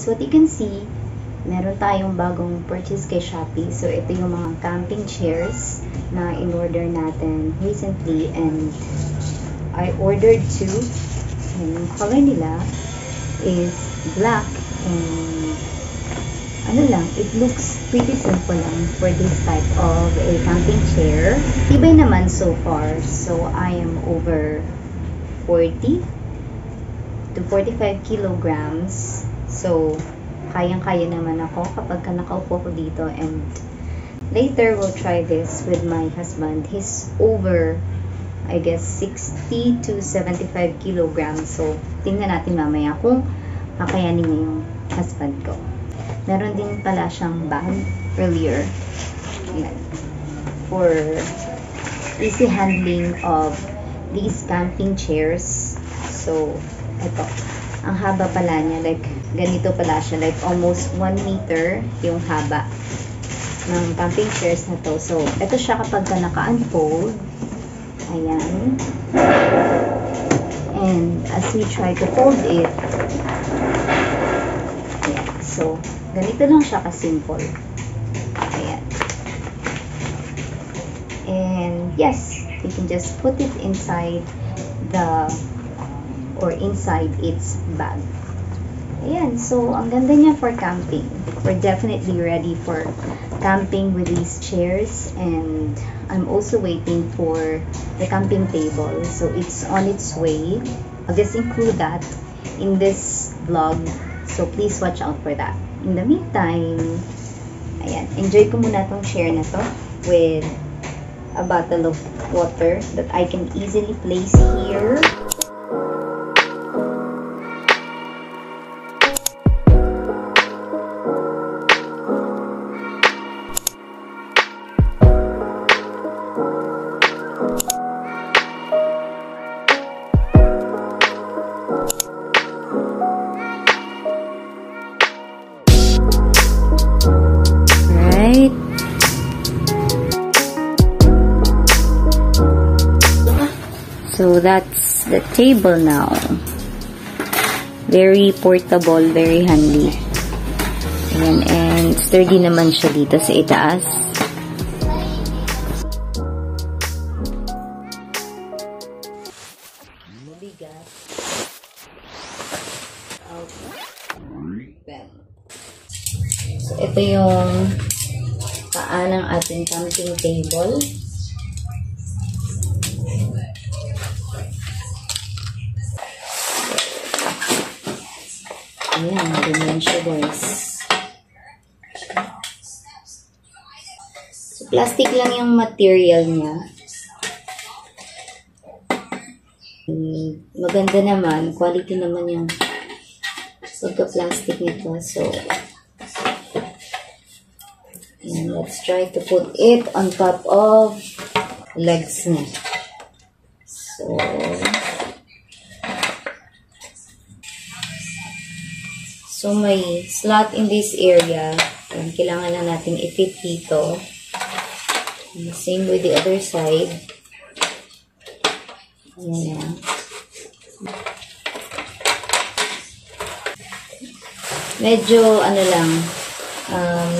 as what you can see, meron tayong bagong purchase kay Shopee. So, ito yung mga camping chairs na in-order natin recently and I ordered two. And yung color nila is black and ano lang, it looks pretty simple lang for this type of a camping chair. Tibay naman so far. So, I am over 40 to 45 kilograms. So, kayang-kaya naman ako kapag ka nakaupo ko dito and later we'll try this with my husband. He's over I guess 60 to 75 kilograms. So, tingnan natin mamaya kung kakayanin niya yung husband ko. Meron din pala siyang bag earlier. Yan. For easy handling of these camping chairs. So, ito. Ang haba pala niya, like, ganito pala siya, like, almost 1 meter yung haba ng camping chairs na to. So, ito siya kapag ka naka-unfold. Ayan. And, as we try to fold it, ayan. So, ganito lang siya ka-simple. Ayan. And, yes, we can just put it inside the or inside its bag. Ayan, so ang ganda niya for camping. We're definitely ready for camping with these chairs and I'm also waiting for the camping table. So it's on its way. I'll just include that in this vlog. So please watch out for that. In the meantime, ayan, enjoy ko muna tong chair na to with a bottle of water that I can easily place here. So that's the table now. Very portable, very handy. Ayan, and sturdy naman siya dito sa itaas. Mabigat. So, ito yung paa ng ating camping table. Ayan, ganyan siya guys. So, plastic lang yung material niya. Mm, Maganda naman, quality naman yung pagka-plastic nito. So, ayan, let's try to put it on top of legs niya. So, So, may slot in this area. Ayan, kailangan lang natin i-fit dito. And Same with the other side. Ayan na. Medyo, ano lang, um,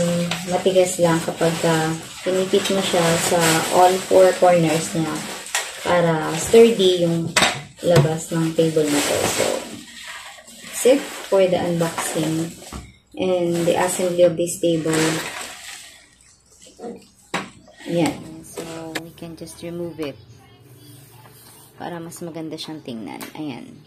matigas lang kapag uh, pinipit mo siya sa all four corners niya para sturdy yung labas ng table na to. So, it for the unboxing and the assembly of this table. Ayan. So, we can just remove it para mas maganda siyang tingnan. Ayan.